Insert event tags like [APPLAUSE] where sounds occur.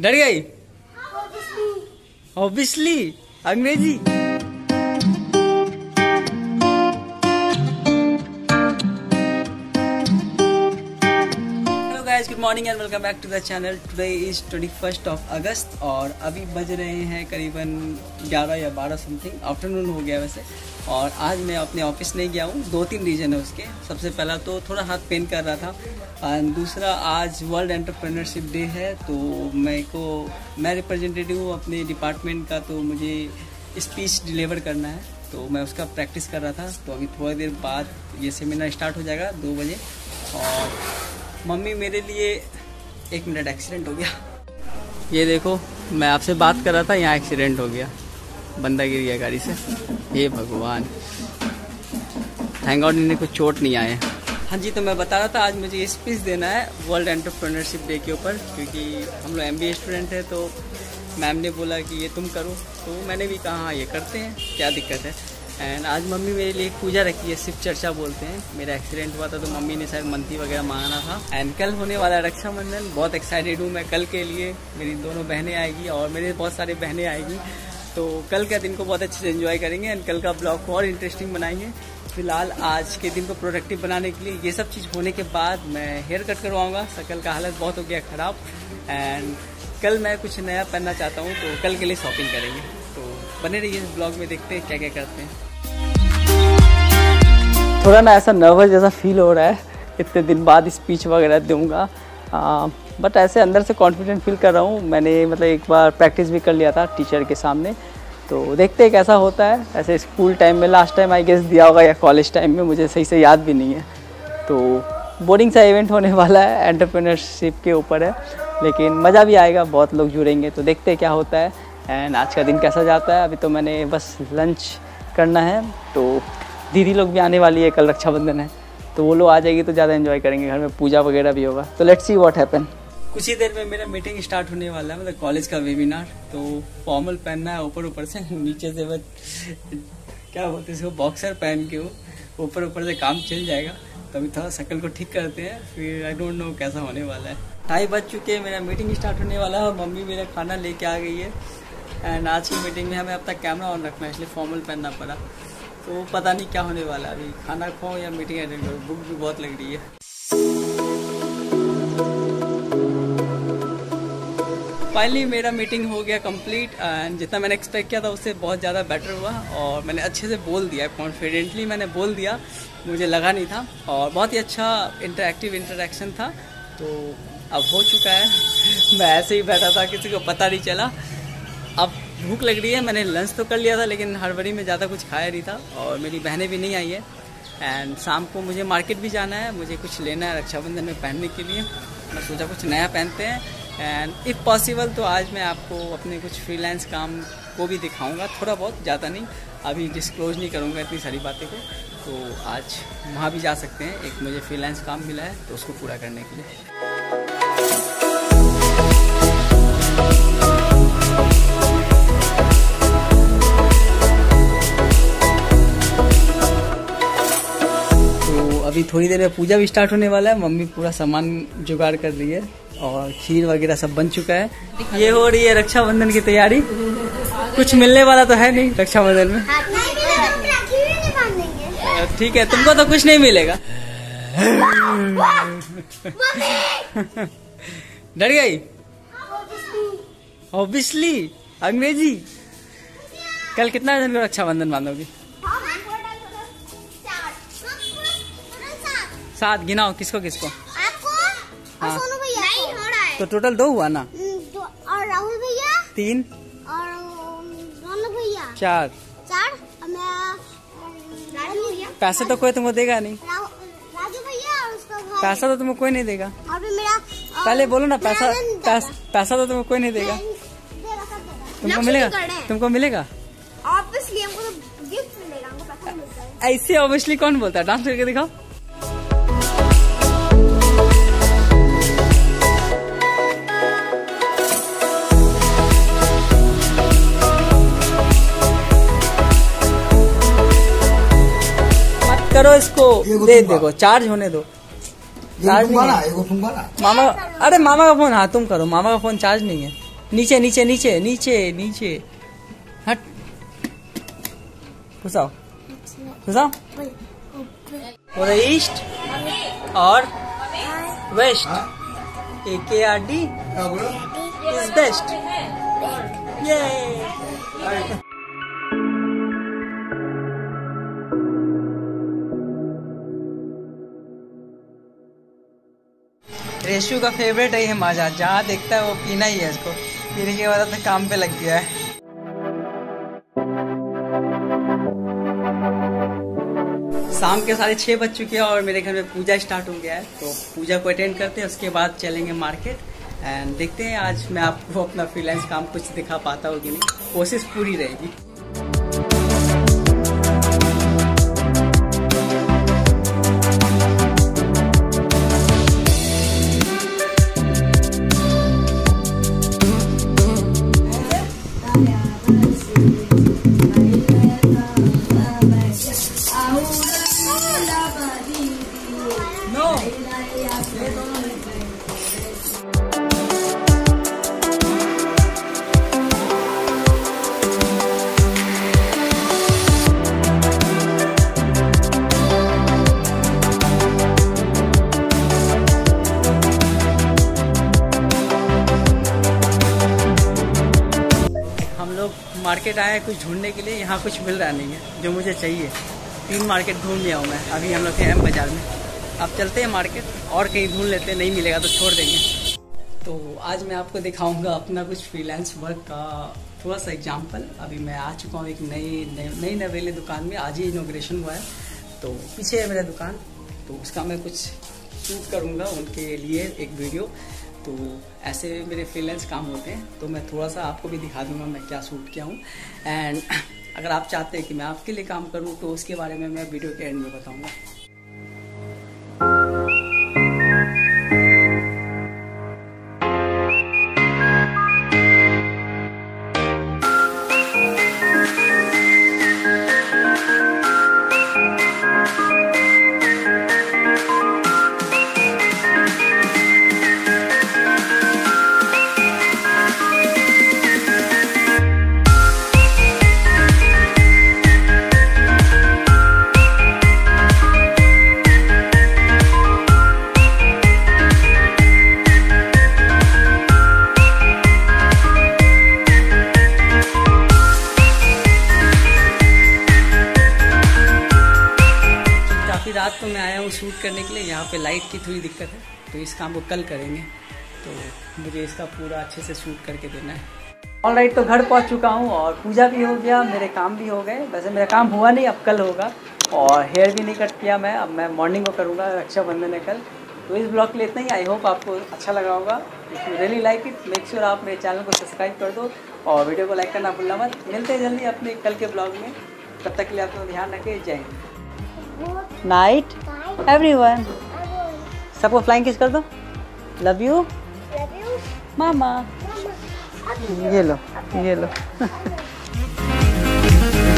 डर गई ऑब्वियसली अंग्रेज़ी guys good morning and welcome back to the channel today is twenty first of August और अभी बज रहे हैं करीबन 11 या 12 समथिंग आफ्टरनून हो गया वैसे। और आज मैं अपने ऑफ़िस नहीं गया हूँ। दो तीन रीजन है उसके। सबसे पहला तो थोड़ा हाथ पेन कर रहा था। एंड दूसरा, आज वर्ल्ड एंटरप्रेन्योरशिप डे है तो मैं को, मैं रिप्रेजेंटेटिव हूँ अपने डिपार्टमेंट का तो मुझे स्पीच डिलीवर करना है। तो मैं उसका प्रैक्टिस कर रहा था। तो अभी थोड़ी देर बाद ये सेमिनार स्टार्ट हो जाएगा, दो बजे। और मम्मी मेरे लिए एक मिनट एक्सीडेंट हो गया। ये देखो, मैं आपसे बात कर रहा था, यहाँ एक्सीडेंट हो गया। बंदा गिर गया गाड़ी से। ये भगवान। थैंक गॉड इन्हें कुछ चोट नहीं आए। हाँ जी तो मैं बता रहा था, आज मुझे स्पीच देना है वर्ल्ड एंटरप्रेन्योरशिप डे के ऊपर, क्योंकि हम लोग एम स्टूडेंट हैं तो मैम ने बोला कि ये तुम करो। तो मैंने भी कहा हाँ ये करते हैं, क्या दिक्कत है? एंड आज मम्मी मेरे लिए पूजा रखी है, शिव चर्चा बोलते हैं। मेरा एक्सीडेंट हुआ था तो मम्मी ने शायद मंथी वगैरह मांगना था। एंड कल होने वाला रक्षाबंधन। बहुत एक्साइटेड हूँ मैं कल के लिए। मेरी दोनों बहनें आएगी और मेरे बहुत सारे बहनें आएगी। तो कल का दिन को बहुत अच्छे से इन्जॉय करेंगे एंड कल का ब्लॉग को और इंटरेस्टिंग बनाएँगे। फ़िलहाल आज के दिन को प्रोडक्टिव बनाने के लिए ये सब चीज़ होने के बाद मैं हेयर कट करवाऊँगा। शकल का हालत बहुत हो गया ख़राब। एंड कल मैं कुछ नया पहनना चाहता हूँ तो कल के लिए शॉपिंग करेंगे। तो बने रहिए इस ब्लॉग में, देखते हैं क्या क्या करते हैं। थोड़ा ना ऐसा नर्वस जैसा फील हो रहा है, इतने दिन बाद स्पीच वगैरह दूँगा। बट ऐसे अंदर से कॉन्फिडेंट फील कर रहा हूँ। मैंने मतलब एक बार प्रैक्टिस भी कर लिया था टीचर के सामने। तो देखते हैं कैसा होता है। ऐसे स्कूल टाइम में लास्ट टाइम आई गेस दिया होगा या कॉलेज टाइम में, मुझे सही से याद भी नहीं है। तो बोरिंग सा इवेंट होने वाला है एंटरप्रेन्योरशिप के ऊपर है। लेकिन मज़ा भी आएगा, बहुत लोग जुड़ेंगे। तो देखते हैं क्या होता है। एंड आज का दिन कैसा जाता है। अभी तो मैंने बस लंच करना है। तो दीदी लोग भी आने वाली है, कल रक्षाबंधन है। तो वो लोग आ जाएगी तो ज़्यादा एंजॉय करेंगे, घर में पूजा वगैरह भी होगा। तो लेट्स सी व्हाट हैपन कुछ ही देर में मेरा मीटिंग स्टार्ट होने वाला है मतलब कॉलेज का वेबिनार तो फॉर्मल पहनना है ऊपर ऊपर से, नीचे से बस, क्या बोलते हैं बॉक्सर पहन के वो, ऊपर ऊपर से काम चल जाएगा। तो अभी थोड़ा शक्ल को ठीक करते हैं, फिर आई डोंट नो कैसा होने वाला है। ढाई बज चुके हैं, मेरा मीटिंग स्टार्ट होने वाला है, और मम्मी मेरा खाना लेके आ गई है। एंड आज की मीटिंग में हमें अब तक कैमरा ऑन रखना है, इसलिए फॉर्मल पहनना पड़ा। तो पता नहीं क्या होने वाला अभी। खाना खाओ या मीटिंग अटेंड करो, भूख भी बहुत लग रही है। फाइनली मेरा मीटिंग हो गया कंप्लीट एंड जितना मैंने एक्सपेक्ट किया था उससे बहुत ज़्यादा बेटर हुआ और मैंने अच्छे से बोल दिया कॉन्फिडेंटली मैंने बोल दिया। मुझे लगा नहीं था और बहुत ही अच्छा इंटरेक्टिव इंटरेक्शन था। तो अब हो चुका है। [LAUGHS] मैं ऐसे ही बैठा था, किसी को पता नहीं चला। भूख लग रही है, मैंने लंच तो कर लिया था, लेकिन हड़बड़ी में ज़्यादा कुछ खाया नहीं था और मेरी बहनें भी नहीं आई है। एंड शाम को मुझे मार्केट भी जाना है, मुझे कुछ लेना है रक्षाबंधन में पहनने के लिए। मैं सोचा कुछ नया पहनते हैं। एंड इफ़ पॉसिबल तो आज मैं आपको अपने कुछ फ्रीलांस काम को भी दिखाऊँगा, थोड़ा बहुत, ज़्यादा नहीं। अभी डिस्क्लोज नहीं करूँगा इतनी सारी बातें को। तो आज वहाँ भी जा सकते हैं, एक मुझे फ्रीलांस काम मिला है तो उसको पूरा करने के लिए। अभी थोड़ी देर में पूजा भी स्टार्ट होने वाला है। मम्मी पूरा सामान जुगाड़ कर रही है और खीर वगैरह सब बन चुका है। ये हो रही है रक्षाबंधन की तैयारी। कुछ मिलने वाला तो है नहीं रक्षाबंधन में। ठीक है, तुमको तो कुछ नहीं मिलेगा। [LAUGHS] डर गई? ऑब्वियसली अंग्रेज़ी। कल कितना दिन को रक्षाबंधन बांधोगी सात गिनाओ किसको किसको? आपको? हाँ। तो टोटल दो हुआ ना? और राहुल भैया? तीन। और रोनक भैया? चार। चार? और मैं पैसे तो कोई तुमको देगा नहीं। राजू भैया और उसका पैसा तो तुमको कोई नहीं देगा। और मेरा पहले बोलो ना पैसा पैस, तो तुमको कोई नहीं देगा। देगा सब देगा तुमको मिलेगा? तुमको मिलेगा? ऑब्वियसली हमको तो गिफ्ट मिलेगा हमको पैसा मिलता है। ऐसे ऑब्वियसली कौन बोलता है? डांस करके दिखाओ। करो इसको दे देखो चार्ज होने दो। चार्ज नहीं है। मामा अरे मामा का फ़ोन हाँ तुम करो। मामा का फ़ोन चार्ज नहीं है। नीचे नीचे नीचे नीचे नीचे। हट। घुसाओ। घुसाओ। और ईस्ट और वेस्ट। ए के आर डी इज़ बेस्ट। ये रेशु का फेवरेट है माजा। जहाँ देखता है वो पीना ही है इसको। पीने के बाद अपने काम पे लग गया है। शाम के साढ़े छः बज चुके हैं और मेरे घर में पूजा स्टार्ट हो गया है। तो पूजा को अटेंड करते हैं, उसके बाद चलेंगे मार्केट एंड देखते हैं आज मैं आपको अपना फ्रीलांस काम कुछ दिखा पाता हूँ कि नहीं। कोशिश पूरी रहेगी। मार्केट हैं कुछ ढूँढने के लिए, यहाँ कुछ मिल रहा नहीं है, जो मुझे चाहिए। तीन मार्केट घूम लिया हूँ मैं, अभी हम लोग एम बाज़ार में। अब चलते हैं मार्केट, और कहीं ढूंढ लेते हैं, नहीं मिलेगा तो छोड़ देंगे। तो आज मैं आपको दिखाऊँगा अपना कुछ फ्रीलांस वर्क का थोड़ा सा एग्ज़ाम्पल अभी मैं आ चुका हूँ एक नई नई नवेली दुकान में, आज ही इनोग्रेशन हुआ है। तो पीछे है मेरा दुकान तो उसका मैं कुछ शूट करूँगा उनके लिए एक वीडियो तो ऐसे मेरे फ्रीलेंस काम होते हैं तो मैं थोड़ा सा आपको भी दिखा दूँगा मैं क्या सूट किया हूँ। एंड अगर आप चाहते हैं कि मैं आपके लिए काम करूँ तो उसके बारे में मैं वीडियो के एंड में बताऊँगा। करने के लिए यहाँ पे लाइट की थोड़ी दिक्कत है तो इस काम को कल करेंगे। तो मुझे इसका पूरा अच्छे से शूट करके देना है। ऑल राइट तो घर पहुँच चुका हूँ और पूजा भी हो गया मेरे काम भी हो गए। वैसे मेरा काम हुआ नहीं अब कल होगा। और हेयर भी नहीं कट किया मैं अब मैं मॉर्निंग को करूँगा रक्षाबंधन है कल। तो इस ब्लॉग के लिए इतना ही। आई होप आपको अच्छा लगा होगा। If you really like it make sure आप मेरे चैनल को सब्सक्राइब कर दो और वीडियो को लाइक करना भूलना मत। मिलते हैं जल्दी अपने कल के ब्लॉग में। तब तक के लिए आप ध्यान रखें। जय हिंद। नाइट एवरीवन सबको फ्लाइंग किस कर दो. लव यू मामा ये लो ये लो. [LAUGHS] [LAUGHS]